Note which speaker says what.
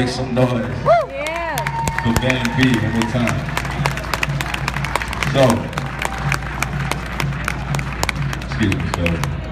Speaker 1: make some noise
Speaker 2: Yeah.
Speaker 1: for Gang B one more time. So, excuse me, so.